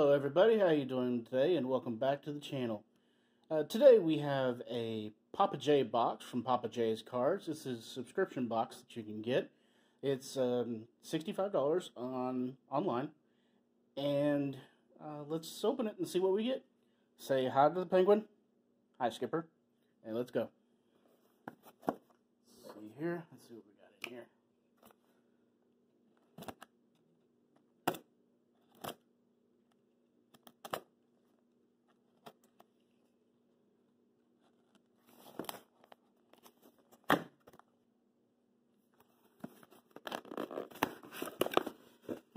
Hello everybody, how you doing today and welcome back to the channel. Uh, today we have a PapaJay box from PapaJay's Cards. This is a subscription box that you can get. It's um, $65 on online and uh, let's open it and see what we get. Say hi to the penguin. Hi Skipper. And let's go. Let's see here, let's see what we got in here.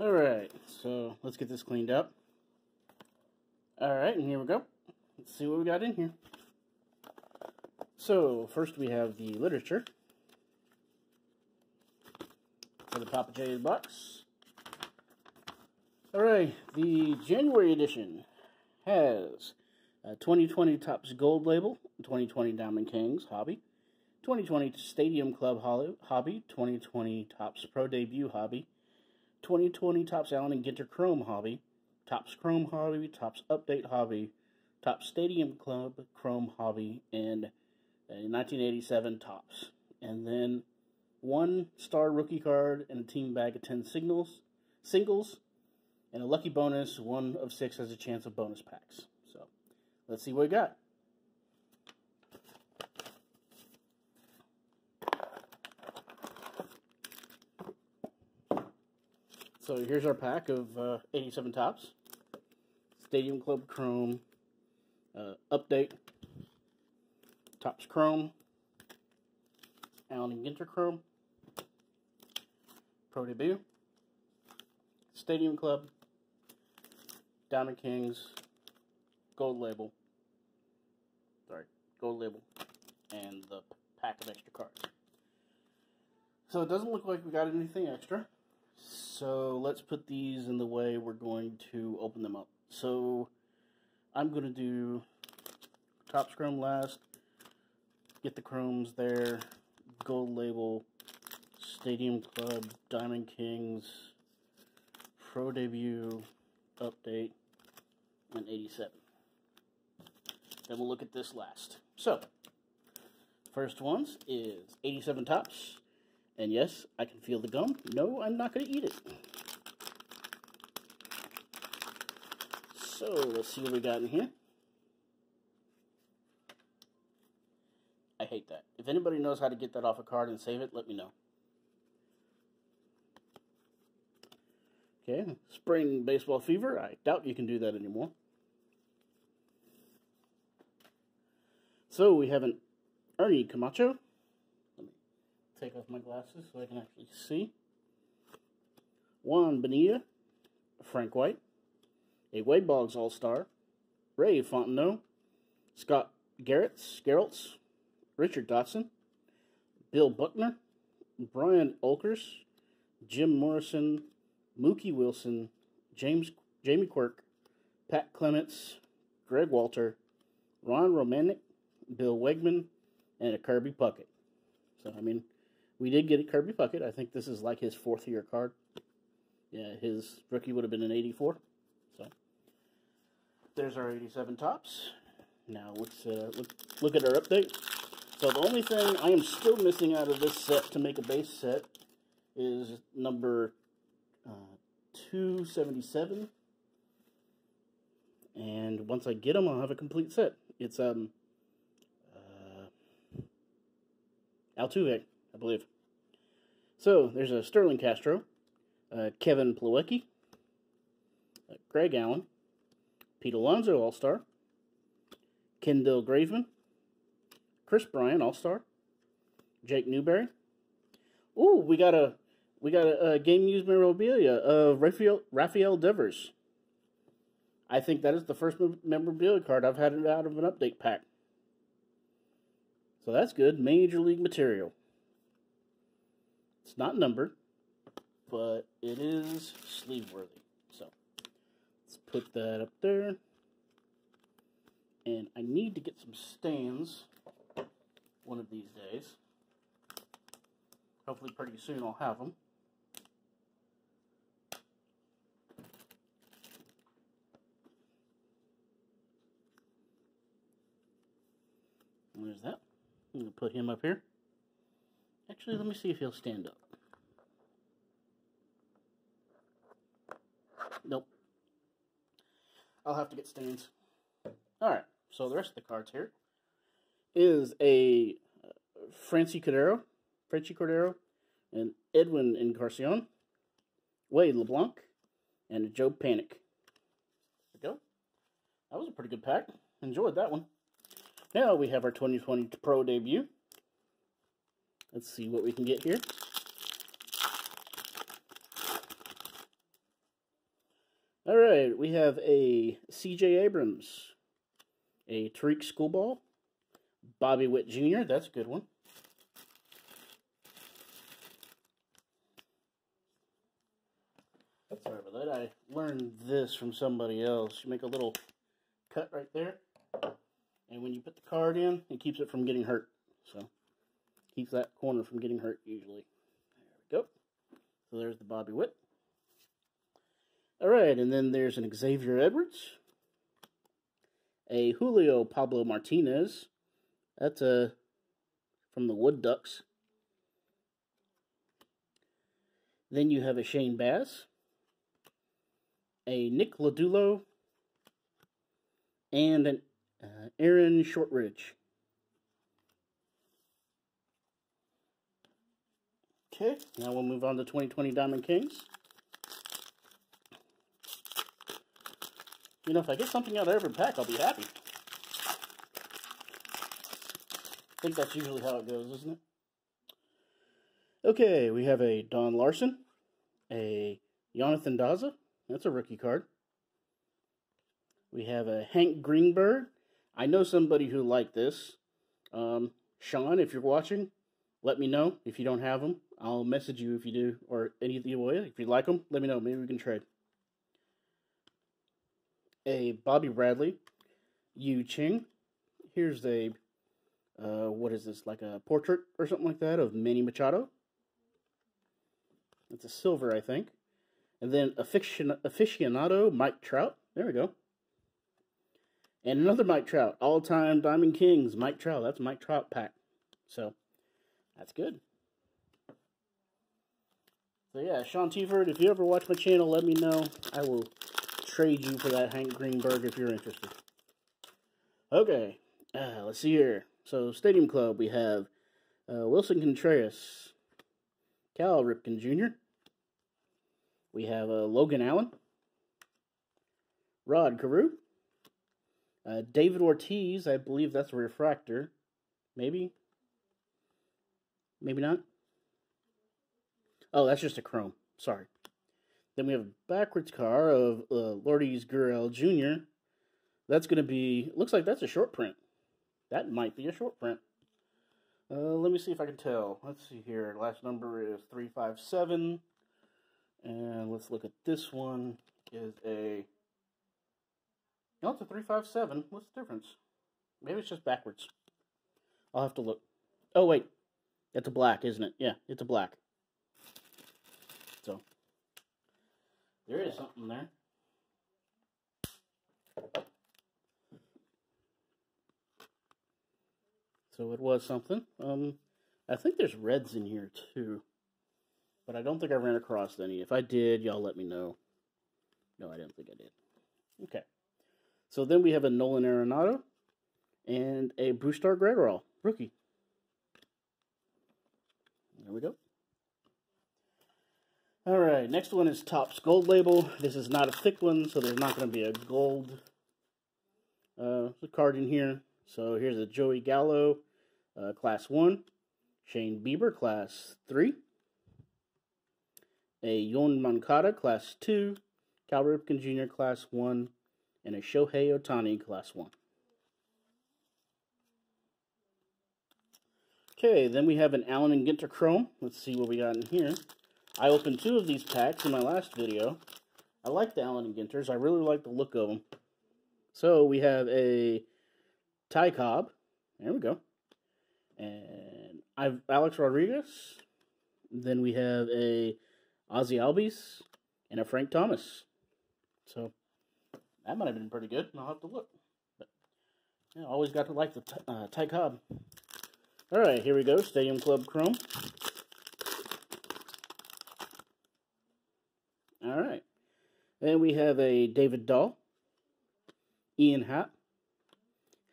Alright, so let's get this cleaned up. Alright, and here we go. Let's see what we got in here. So, first we have the literature for the PapaJay's box. Alright, the January edition has a 2020 Topps Gold label, 2020 Diamond Kings Hobby, 2020 Stadium Club Hobby, 2020 Topps Pro Debut Hobby, 2020 Topps Allen and Ginter Chrome Hobby, Topps Chrome Hobby, Topps Update Hobby, Topps Stadium Club Chrome Hobby, and uh, a 1987 Topps. And then one star rookie card and a team bag of 10 signals, singles, and a lucky bonus. One of six has a chance of bonus packs. So let's see what we got. So here's our pack of uh, 87 Topps. Stadium Club Chrome. Uh, update. Tops Chrome. Allen and Ginter Chrome. Pro Debut. Stadium Club. Diamond Kings. Gold Label. Sorry, Gold Label. And the pack of extra cards. So it doesn't look like we got anything extra. So let's put these in the way we're going to open them up. So I'm going to do Topps Chrome last, get the chromes there, gold label, Stadium Club, Diamond Kings, Pro Debut, Update, and 87. Then we'll look at this last. So, first ones is 87 Topps, and yes, I can feel the gum. No, I'm not going to eat it. So, let's see what we got in here. I hate that. If anybody knows how to get that off a card and save it, let me know. Okay, spring baseball fever. I doubt you can do that anymore. So we have an Ernie Camacho take off my glasses so I can actually see. Juan Bonilla, Frank White, a Wade Boggs All-Star, Ray Fontenot, Scott Garrett's, Garrelts, Richard Dotson, Bill Buckner, Bryan Oelkers, Jim Morrison, Mookie Wilson, James Jamie Quirk, Pat Clements, Greg Walter, Ron Romanick, Bill Wegman, and a Kirby Puckett. So, I mean, we did get a Kirby Puckett. I think this is like his fourth year card. Yeah, his rookie would have been an 84. So there's our 87 Topps. Now let's uh, look, look at our update. So the only thing I am still missing out of this set to make a base set is number uh, 277. And once I get them, I'll have a complete set. It's um uh, Altuve. I believe. So there's a Starlin Castro, uh, Kevin Plawecki, uh, Greg Allen, Pete Alonso All Star, Kendall Graveman, Kris Bryant All Star, Jake Newberry. Ooh, we got a we got a, a game used memorabilia of Rafael Rafael Devers. I think that is the first memorabilia card I've had out of an update pack. So that's good. Major League material. It's not numbered, but it is sleeve worthy. So let's put that up there. And I need to get some stands one of these days. Hopefully pretty soon I'll have them. There's that. I'm going to put him up here. Actually, let me see if he'll stand up. Nope. I'll have to get stands. Alright, so the rest of the cards here is a uh, Franchy Cordero, Franchy Cordero, and Edwin Encarnacion, Wade LeBlanc, and Joe Panik. There we go. That was a pretty good pack. Enjoyed that one. Now we have our 2020 Pro debut. Let's see what we can get here. All right, we have a C.J. Abrams, a Tarik Skubal, Bobby Witt Jr., that's a good one. Sorry about that. I learned this from somebody else. You make a little cut right there. And when you put the card in, it keeps it from getting hurt. So, keeps that corner from getting hurt usually. There we go. So there's the Bobby Witt. All right, and then there's an Xavier Edwards. A Julio Pablo Martinez. That's a from the Wood Ducks. Then you have a Shane Baz, a Nick Lodolo, and an uh, Aaron Shortridge. Okay, now we'll move on to 2020 Diamond Kings. You know, if I get something out of every pack, I'll be happy. I think that's usually how it goes, isn't it? Okay, we have a Don Larsen, a Jonathan Daza, that's a rookie card. We have a Hank Greenberg. I know somebody who liked this. Um, Sean, if you're watching, let me know if you don't have them. I'll message you if you do, or any of the way. If you like them, let me know. Maybe we can trade. A Bobby Bradley, Yu Chang. Here's a, uh, what is this, like a portrait or something like that of Manny Machado. It's a silver, I think. And then aficionado Mike Trout. There we go. And another Mike Trout. All time Diamond Kings Mike Trout. That's Mike Trout pack. So that's good. So yeah, Sean Tiford, if you ever watch my channel, let me know. I will trade you for that Hank Greenberg if you're interested. Okay, uh, let's see here. So Stadium Club, we have uh, Willson Contreras, Cal Ripken Jr., we have uh, Logan Allen, Rod Carew, uh, David Ortiz. I believe that's a refractor. Maybe. Maybe not. Oh, that's just a chrome. Sorry. Then we have a backwards car of uh, Lourdes Gurriel Jr. That's going to be, looks like that's a short print. That might be a short print. Uh, let me see if I can tell. Let's see here. Last number is 357. And let's look at this one is a, no, it's a 357. What's the difference? Maybe it's just backwards. I'll have to look. Oh, wait. It's a black, isn't it? Yeah, it's a black. So, there is something there. So it was something. Um, I think there's reds in here too. But I don't think I ran across any. If I did, y'all let me know. No, I didn't think I did. Okay. So then we have a Nolan Arenado and a Brusdar Graterol, rookie. There we go. All right, next one is Topps Gold Label. This is not a thick one, so there's not going to be a gold uh, card in here. So here's a Joey Gallo, uh, Class 1. Shane Bieber, Class 3 a Yoan Moncada Class 2, Cal Ripken Jr. Class 1, and a Shohei Ohtani Class 1. Okay, then we have an Allen and Ginter Chrome. Let's see what we got in here. I opened two of these packs in my last video. I like the Allen and Ginters. I really like the look of them. So we have a Ty Cobb. There we go. And I've Alex Rodriguez. Then we have a Ozzy Albies, and a Frank Thomas. So that might have been pretty good. I'll have to look. But yeah, always got to like the uh, Ty Cobb. Alright, here we go. Stadium Club Chrome. Alright. Then we have a David Dahl, Ian Happ,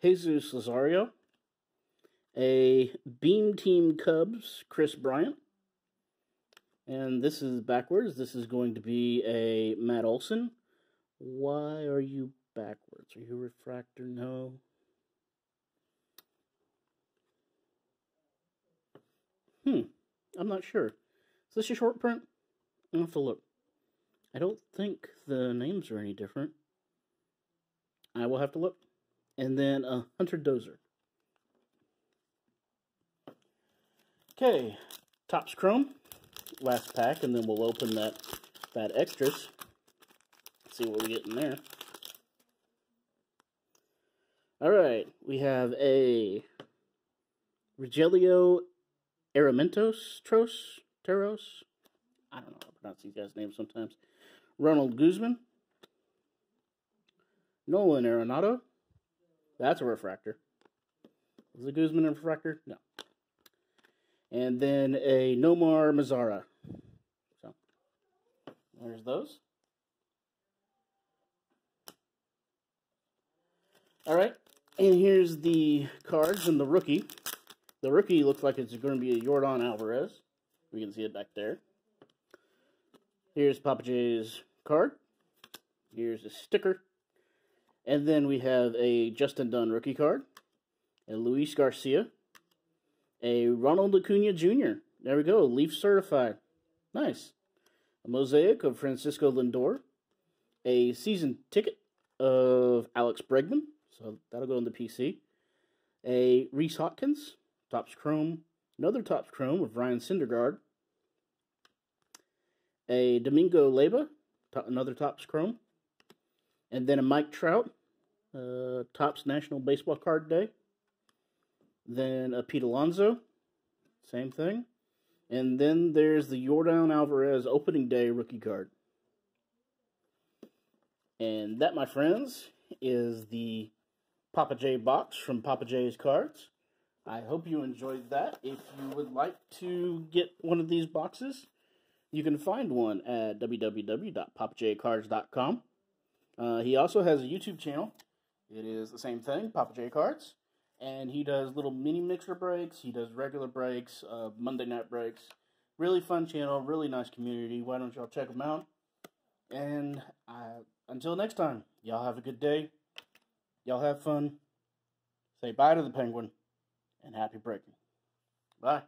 Jesus Luzardo, a Beam Team Cubs, Kris Bryant, and this is backwards. This is going to be a Matt Olson. Why are you backwards? Are you refractor? No. Hmm. I'm not sure. Is this a short print? I'll have to look. I don't think the names are any different. I will have to look. And then a uh, Hunter Dozier. Okay, Topps Chrome, last pack, and then we'll open that that extras. See what we get in there. All right, we have a Rogelio Aramentos Tros Teros. I don't know how to pronounce these guys' names sometimes. Ronald Guzman. Nolan Arenado. That's a refractor. Is the Guzman a refractor? No. And then a Nomar Mazara. So, there's those. All right, and here's the cards and the rookie. The rookie looks like it's going to be a Yordan Alvarez. We can see it back there. Here's PapaJay's card. Here's a sticker. And then we have a Justin Dunn rookie card. A Luis Garcia. A Ronald Acuna Jr. There we go. Leaf certified. Nice. A mosaic of Francisco Lindor. A season ticket of Alex Bregman. So that'll go in the PC. A Rhys Hoskins. Topps Chrome. Another Topps Chrome of Ryan Syndergaard. A Domingo Leyba. Another Topps Chrome. And then a Mike Trout. Uh, Topps National Baseball Card Day. Then a Pete Alonso, same thing. And then there's the Yordan Alvarez opening day rookie card. And that, my friends, is the PapaJay box from PapaJay's Cards. I hope you enjoyed that. If you would like to get one of these boxes, you can find one at www.papajaycards.com. Uh, he also has a YouTube channel. It is the same thing, PapaJay Cards and he does little mini mixer breaks. He does regular breaks, uh, Monday night breaks. Really fun channel, really nice community. Why don't y'all check him out? And uh, until next time, y'all have a good day. Y'all have fun. Say bye to the penguin, and happy breaking. Bye.